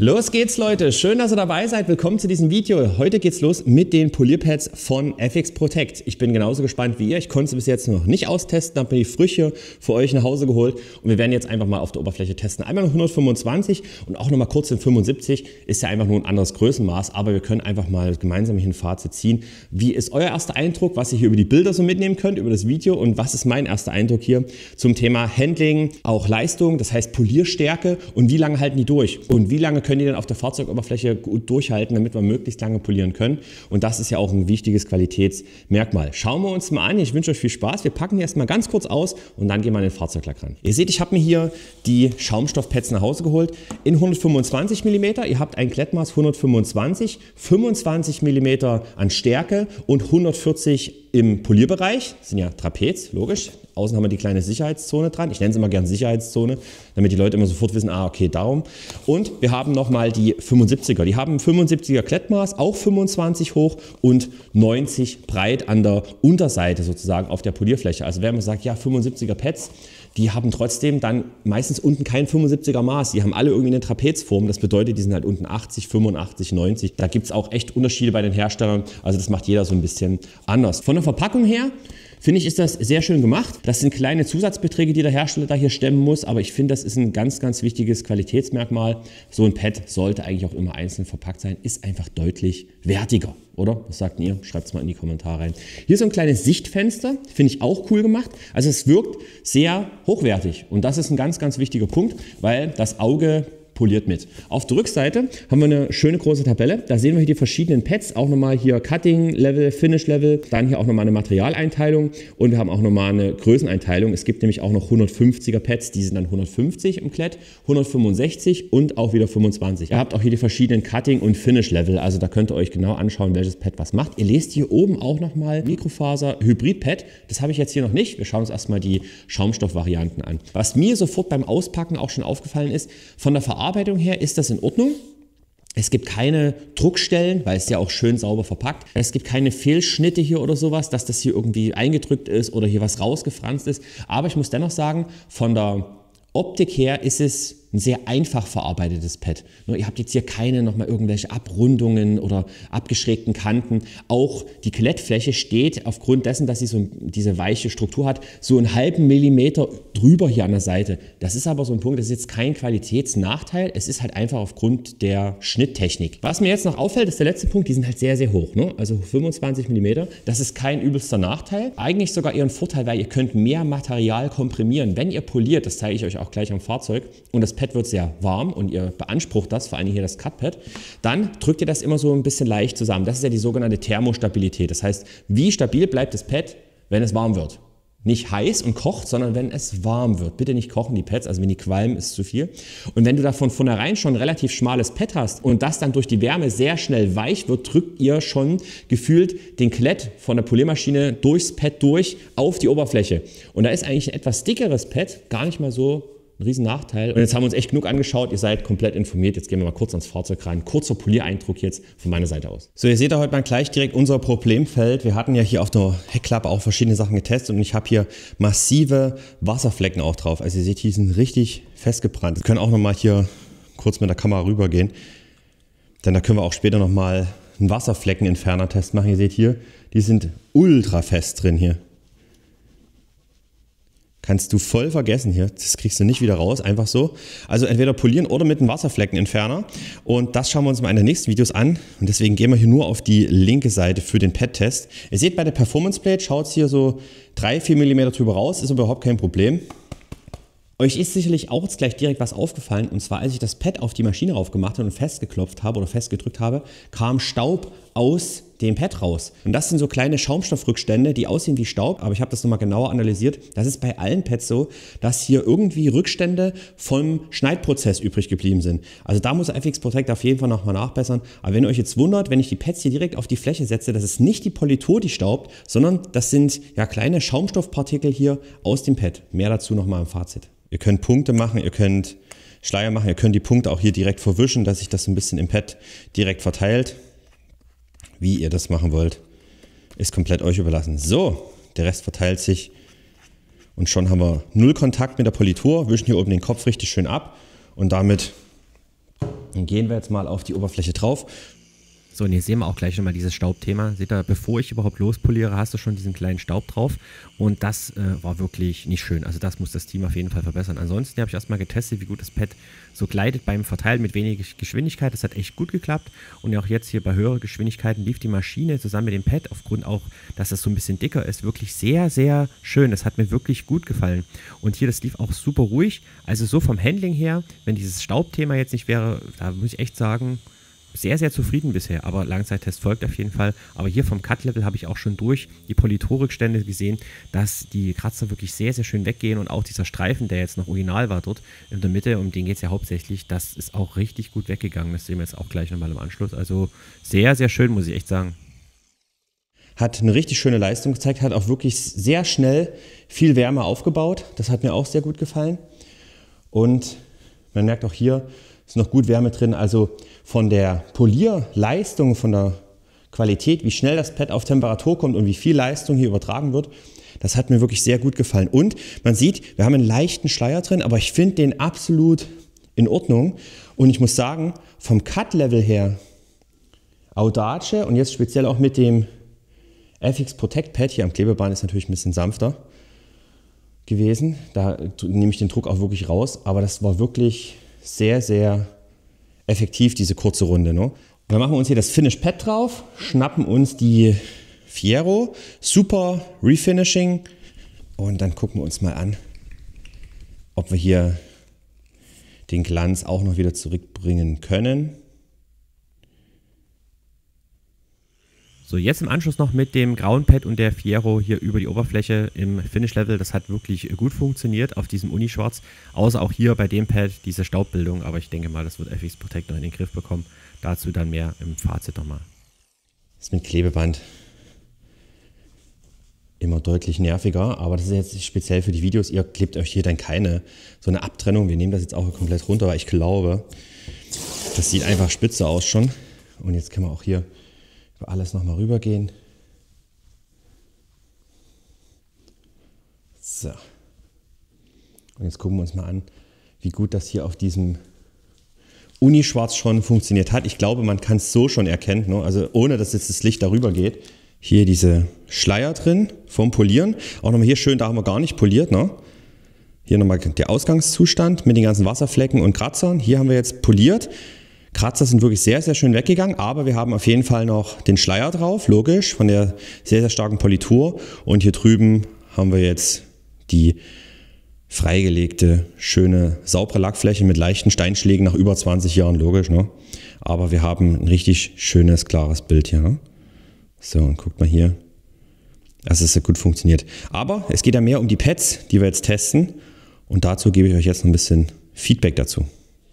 Los geht's Leute, schön, dass ihr dabei seid. Willkommen zu diesem Video. Heute geht's los mit den Polierpads von FX Protect. Ich bin genauso gespannt wie ihr. Ich konnte sie bis jetzt noch nicht austesten, habe mir die Früche für euch nach Hause geholt und wir werden jetzt einfach mal auf der Oberfläche testen. Einmal noch 125 und auch noch mal kurz in 75. Ist ja einfach nur ein anderes Größenmaß, aber wir können einfach mal gemeinsam hier ein Fazit ziehen. Wie ist euer erster Eindruck, was ihr hier über die Bilder so mitnehmen könnt, über das Video und was ist mein erster Eindruck hier zum Thema Handling, auch Leistung, das heißt Polierstärke und wie lange halten die durch und wie lange können die dann auf der Fahrzeugoberfläche gut durchhalten, damit wir möglichst lange polieren können. Und das ist ja auch ein wichtiges Qualitätsmerkmal. Schauen wir uns mal an. Ich wünsche euch viel Spaß. Wir packen die erstmal ganz kurz aus und dann gehen wir an den Fahrzeuglack ran. Ihr seht, ich habe mir hier die Schaumstoffpads nach Hause geholt in 125 mm. Ihr habt ein Klettmaß 125, 25 mm an Stärke und 140 im Polierbereich. Das sind ja Trapez, logisch. Außen haben wir die kleine Sicherheitszone dran. Ich nenne es immer gern Sicherheitszone, damit die Leute immer sofort wissen, ah, okay, darum. Und wir haben nochmal die 75er. Die haben 75er Klettmaß, auch 25 hoch und 90 breit an der Unterseite sozusagen auf der Polierfläche. Also wenn man sagt, ja, 75er Pads, die haben trotzdem dann meistens unten kein 75er Maß. Die haben alle irgendwie eine Trapezform. Das bedeutet, die sind halt unten 80, 85, 90. Da gibt es auch echt Unterschiede bei den Herstellern. Also das macht jeder so ein bisschen anders. Von der Verpackung her finde ich, ist das sehr schön gemacht. Das sind kleine Zusatzbeträge, die der Hersteller da hier stemmen muss, aber ich finde, das ist ein ganz, ganz wichtiges Qualitätsmerkmal. So ein Pad sollte eigentlich auch immer einzeln verpackt sein, ist einfach deutlich wertiger, oder? Was sagt ihr? Schreibt es mal in die Kommentare rein. Hier so ein kleines Sichtfenster, finde ich auch cool gemacht. Also es wirkt sehr hochwertig und das ist ein ganz, ganz wichtiger Punkt, weil das Auge poliert mit. Auf der Rückseite haben wir eine schöne große Tabelle. Da sehen wir hier die verschiedenen Pads, auch nochmal hier Cutting Level, Finish Level, dann hier auch nochmal eine Materialeinteilung und wir haben auch nochmal eine Größeneinteilung. Es gibt nämlich auch noch 150er Pads, die sind dann 150 im Klett, 165 und auch wieder 25. Ihr habt auch hier die verschiedenen Cutting und Finish Level, also da könnt ihr euch genau anschauen, welches Pad was macht. Ihr lest hier oben auch nochmal Mikrofaser Hybrid Pad. Das habe ich jetzt hier noch nicht. Wir schauen uns erstmal die Schaumstoffvarianten an. Was mir sofort beim Auspacken auch schon aufgefallen ist, von der Verarbeitung Verarbeitung her ist das in Ordnung. Es gibt keine Druckstellen, weil es ja auch schön sauber verpackt. Es gibt keine Fehlschnitte hier oder sowas, dass das hier irgendwie eingedrückt ist oder hier was rausgefranst ist. Aber ich muss dennoch sagen, von der Optik her ist es ein sehr einfach verarbeitetes Pad. Ihr habt jetzt hier keine nochmal irgendwelche Abrundungen oder abgeschrägten Kanten. Auch die Klettfläche steht aufgrund dessen, dass sie so diese weiche Struktur hat, so einen halben Millimeter drüber hier an der Seite. Das ist aber so ein Punkt, das ist jetzt kein Qualitätsnachteil. Es ist halt einfach aufgrund der Schnitttechnik. Was mir jetzt noch auffällt, ist der letzte Punkt, die sind halt sehr, sehr hoch. Ne? Also 25 Millimeter. Das ist kein übelster Nachteil. Eigentlich sogar eher ein Vorteil, weil ihr könnt mehr Material komprimieren. Wenn ihr poliert, das zeige ich euch auch gleich am Fahrzeug, und das Pad wird sehr warm und ihr beansprucht das, vor allem hier das Cutpad, dann drückt ihr das immer so ein bisschen leicht zusammen. Das ist ja die sogenannte Thermostabilität. Das heißt, wie stabil bleibt das Pad, wenn es warm wird? Nicht heiß und kocht, sondern wenn es warm wird. Bitte nicht kochen die Pads, also wenn die qualmen, ist zu viel. Und wenn du da von vornherein schon ein relativ schmales Pad hast und das dann durch die Wärme sehr schnell weich wird, drückt ihr schon gefühlt den Klett von der Poliermaschine durchs Pad durch auf die Oberfläche. Und da ist eigentlich ein etwas dickeres Pad gar nicht mal so ein riesen Nachteil. Und jetzt haben wir uns echt genug angeschaut, ihr seid komplett informiert. Jetzt gehen wir mal kurz ans Fahrzeug rein. Kurzer Poliereindruck jetzt von meiner Seite aus. So, ihr seht da heute mal gleich direkt unser Problemfeld. Wir hatten ja hier auf der Heckklappe auch verschiedene Sachen getestet und ich habe hier massive Wasserflecken auch drauf. Also ihr seht, die sind richtig festgebrannt. Wir können auch nochmal hier kurz mit der Kamera rübergehen. Denn da können wir auch später nochmal einen Wasserfleckenentferner-Test machen. Ihr seht hier, die sind ultra fest drin hier. Kannst du voll vergessen hier. Das kriegst du nicht wieder raus, einfach so. Also entweder polieren oder mit einem Wasserfleckenentferner. Und das schauen wir uns mal in den nächsten Videos an. Und deswegen gehen wir hier nur auf die linke Seite für den Pad-Test. Ihr seht bei der Performance Plate schaut es hier so 3-4 mm drüber raus, ist überhaupt kein Problem. Euch ist sicherlich auch jetzt gleich direkt was aufgefallen und zwar als ich das Pad auf die Maschine raufgemacht habe und festgeklopft habe oder festgedrückt habe, kam Staub aus dem Pad raus. Und das sind so kleine Schaumstoffrückstände, die aussehen wie Staub, aber ich habe das nochmal genauer analysiert. Das ist bei allen Pads so, dass hier irgendwie Rückstände vom Schneidprozess übrig geblieben sind. Also da muss FX Protect auf jeden Fall nochmal nachbessern. Aber wenn ihr euch jetzt wundert, wenn ich die Pads hier direkt auf die Fläche setze, das ist nicht die Politur, die staubt, sondern das sind ja kleine Schaumstoffpartikel hier aus dem Pad. Mehr dazu nochmal im Fazit. Ihr könnt Punkte machen, ihr könnt Schleier machen, ihr könnt die Punkte auch hier direkt verwischen, dass sich das ein bisschen im Pad direkt verteilt. Wie ihr das machen wollt, ist komplett euch überlassen. So, der Rest verteilt sich und schon haben wir null Kontakt mit der Politur, wischen hier oben den Kopf richtig schön ab und damit gehen wir jetzt mal auf die Oberfläche drauf. So, und hier sehen wir auch gleich nochmal dieses Staubthema. Seht ihr, bevor ich überhaupt lospoliere, hast du schon diesen kleinen Staub drauf. Und das äh, war wirklich nicht schön. Also das muss das Team auf jeden Fall verbessern. Ansonsten habe ich erstmal getestet, wie gut das Pad so gleitet beim Verteilen mit wenig Geschwindigkeit. Das hat echt gut geklappt. Und auch jetzt hier bei höheren Geschwindigkeiten lief die Maschine zusammen mit dem Pad, aufgrund auch, dass das so ein bisschen dicker ist, wirklich sehr, sehr schön. Das hat mir wirklich gut gefallen. Und hier, das lief auch super ruhig. Also so vom Handling her, wenn dieses Staubthema jetzt nicht wäre, da muss ich echt sagen, sehr, sehr zufrieden bisher, aber Langzeittest folgt auf jeden Fall. Aber hier vom Cut-Level habe ich auch schon durch die Politorrückstände gesehen, dass die Kratzer wirklich sehr, sehr schön weggehen und auch dieser Streifen, der jetzt noch original war dort in der Mitte, um den geht es ja hauptsächlich, das ist auch richtig gut weggegangen. Das sehen wir jetzt auch gleich nochmal im Anschluss. Also sehr, sehr schön, muss ich echt sagen. Hat eine richtig schöne Leistung gezeigt, hat auch wirklich sehr schnell viel Wärme aufgebaut. Das hat mir auch sehr gut gefallen. Und man merkt auch hier, ist noch gut Wärme drin. Also von der Polierleistung, von der Qualität, wie schnell das Pad auf Temperatur kommt und wie viel Leistung hier übertragen wird, das hat mir wirklich sehr gut gefallen. Und man sieht, wir haben einen leichten Schleier drin, aber ich finde den absolut in Ordnung. Und ich muss sagen, vom Cut-Level her, Audace und jetzt speziell auch mit dem FX Protect Pad hier am Klebeband ist natürlich ein bisschen sanfter gewesen. Da nehme ich den Druck auch wirklich raus, aber das war wirklich sehr, sehr effektiv, diese kurze Runde. Ne? Dann machen wir uns hier das Finish Pad drauf, schnappen uns die Fiero, super Refinishing und dann gucken wir uns mal an, ob wir hier den Glanz auch noch wieder zurückbringen können. So, jetzt im Anschluss noch mit dem grauen Pad und der Fiero hier über die Oberfläche im Finish-Level. Das hat wirklich gut funktioniert auf diesem Unischwarz. Außer auch hier bei dem Pad diese Staubbildung. Aber ich denke mal, das wird FX Protect noch in den Griff bekommen. Dazu dann mehr im Fazit nochmal. Das ist mit Klebeband immer deutlich nerviger, aber das ist jetzt speziell für die Videos. Ihr klebt euch hier dann keine so eine Abtrennung. Wir nehmen das jetzt auch komplett runter, weil ich glaube, das sieht einfach spitze aus schon. Und jetzt können wir auch hier über alles nochmal rübergehen. So. Und jetzt gucken wir uns mal an, wie gut das hier auf diesem Unischwarz schon funktioniert hat. Ich glaube, man kann es so schon erkennen, ne? also ohne dass jetzt das Licht darüber geht. Hier diese Schleier drin vom Polieren. Auch nochmal hier schön, da haben wir gar nicht poliert. Ne? Hier nochmal der Ausgangszustand mit den ganzen Wasserflecken und Kratzern. Hier haben wir jetzt poliert. Kratzer sind wirklich sehr, sehr schön weggegangen, aber wir haben auf jeden Fall noch den Schleier drauf, logisch, von der sehr, sehr starken Politur. Und hier drüben haben wir jetzt die freigelegte, schöne, saubere Lackfläche mit leichten Steinschlägen nach über 20 Jahren, logisch. Ne? Aber wir haben ein richtig schönes, klares Bild hier. Ne? So, und guckt mal hier. Das ist ja gut funktioniert. Aber es geht ja mehr um die Pads, die wir jetzt testen. Und dazu gebe ich euch jetzt noch ein bisschen Feedback dazu.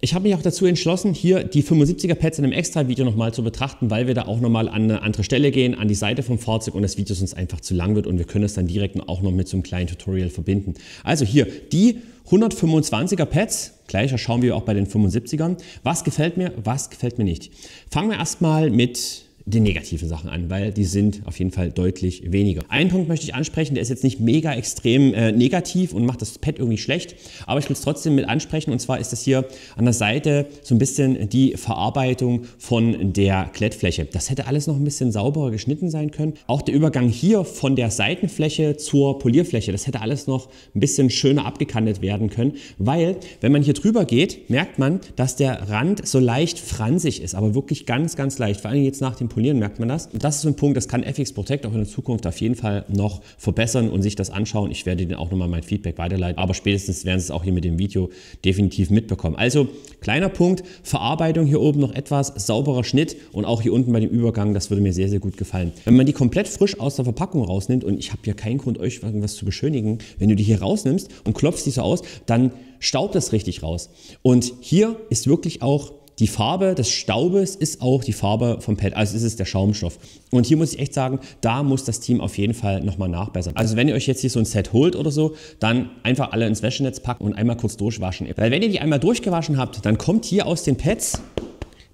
Ich habe mich auch dazu entschlossen, hier die 75er Pads in einem extra Video nochmal zu betrachten, weil wir da auch nochmal an eine andere Stelle gehen, an die Seite vom Fahrzeug und das Video sonst einfach zu lang wird und wir können es dann direkt auch noch mit so einem kleinen Tutorial verbinden. Also hier die 125er Pads, gleicher schauen wir auch bei den 75ern. Was gefällt mir, was gefällt mir nicht? Fangen wir erstmal mit die negativen Sachen an, weil die sind auf jeden Fall deutlich weniger. Einen Punkt möchte ich ansprechen, der ist jetzt nicht mega extrem äh, negativ und macht das Pad irgendwie schlecht, aber ich will es trotzdem mit ansprechen und zwar ist das hier an der Seite so ein bisschen die Verarbeitung von der Klettfläche. Das hätte alles noch ein bisschen sauberer geschnitten sein können. Auch der Übergang hier von der Seitenfläche zur Polierfläche, das hätte alles noch ein bisschen schöner abgekantet werden können, weil wenn man hier drüber geht, merkt man, dass der Rand so leicht fransig ist, aber wirklich ganz, ganz leicht, vor allem jetzt nach dem Polieren merkt man das. Das ist ein Punkt, das kann FX Protect auch in der Zukunft auf jeden Fall noch verbessern und sich das anschauen. Ich werde Ihnen auch nochmal mein Feedback weiterleiten, aber spätestens werden Sie es auch hier mit dem Video definitiv mitbekommen. Also kleiner Punkt, Verarbeitung hier oben noch etwas, sauberer Schnitt und auch hier unten bei dem Übergang, das würde mir sehr, sehr gut gefallen. Wenn man die komplett frisch aus der Verpackung rausnimmt und ich habe hier keinen Grund, euch irgendwas zu beschönigen, wenn du die hier rausnimmst und klopfst die so aus, dann staubt das richtig raus. Und hier ist wirklich auch die Farbe des Staubes ist auch die Farbe vom Pad, also ist es der Schaumstoff. Und hier muss ich echt sagen, da muss das Team auf jeden Fall nochmal nachbessern. Also wenn ihr euch jetzt hier so ein Set holt oder so, dann einfach alle ins Wäschenetz packen und einmal kurz durchwaschen. Weil wenn ihr die einmal durchgewaschen habt, dann kommt hier aus den Pads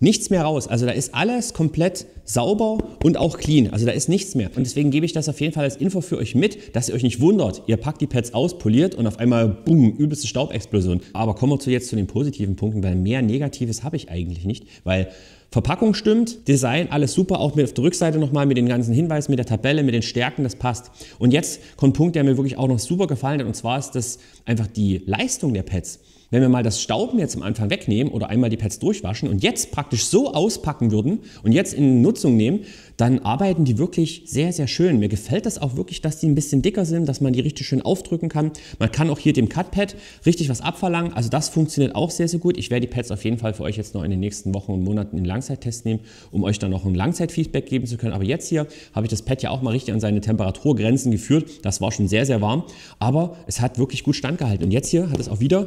nichts mehr raus. Also da ist alles komplett sauber und auch clean. Also da ist nichts mehr. Und deswegen gebe ich das auf jeden Fall als Info für euch mit, dass ihr euch nicht wundert. Ihr packt die Pads aus, poliert und auf einmal, boom, übelste Staubexplosion. Aber kommen wir zu jetzt zu den positiven Punkten, weil mehr Negatives habe ich eigentlich nicht, weil Verpackung stimmt, Design, alles super, auch mit auf der Rückseite nochmal mit den ganzen Hinweisen, mit der Tabelle, mit den Stärken, das passt. Und jetzt kommt ein Punkt, der mir wirklich auch noch super gefallen hat, und zwar ist das einfach die Leistung der Pads. Wenn wir mal das Stauben jetzt am Anfang wegnehmen oder einmal die Pads durchwaschen und jetzt praktisch so auspacken würden und jetzt in Nutzung nehmen, dann arbeiten die wirklich sehr, sehr schön. Mir gefällt das auch wirklich, dass die ein bisschen dicker sind, dass man die richtig schön aufdrücken kann. Man kann auch hier dem Cutpad richtig was abverlangen. Also das funktioniert auch sehr, sehr gut. Ich werde die Pads auf jeden Fall für euch jetzt noch in den nächsten Wochen und Monaten in Langzeittest nehmen, um euch dann noch ein Langzeitfeedback geben zu können. Aber jetzt hier habe ich das Pad ja auch mal richtig an seine Temperaturgrenzen geführt. Das war schon sehr, sehr warm. Aber es hat wirklich gut standgehalten. Und jetzt hier hat es auch wieder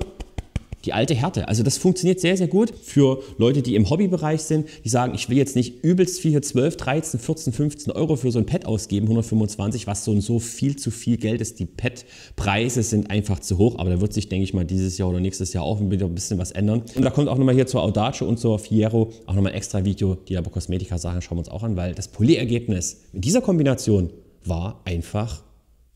die alte Härte. Also das funktioniert sehr, sehr gut für Leute, die im Hobbybereich sind, die sagen, ich will jetzt nicht übelst viel, 12, 13, 14, 15 Euro für so ein Pad ausgeben, 125, was so und so viel zu viel Geld ist. Die Pad-Preise sind einfach zu hoch, aber da wird sich, denke ich mal, dieses Jahr oder nächstes Jahr auch wieder ein bisschen was ändern. Und da kommt auch nochmal hier zur Audace und zur Fiero auch nochmal ein extra Video, die aber Kosmetika-Sachen schauen wir uns auch an, weil das Polierergebnis mit dieser Kombination war einfach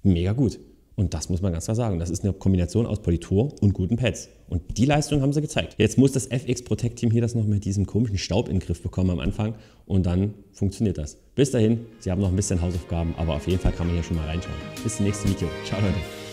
mega gut. Und das muss man ganz klar sagen. Das ist eine Kombination aus Politur und guten Pads. Und die Leistung haben sie gezeigt. Jetzt muss das FX Protect Team hier das noch mit diesem komischen Staub in den Griff bekommen am Anfang. Und dann funktioniert das. Bis dahin, Sie haben noch ein bisschen Hausaufgaben, aber auf jeden Fall kann man hier schon mal reinschauen. Bis zum nächsten Video. Ciao Leute.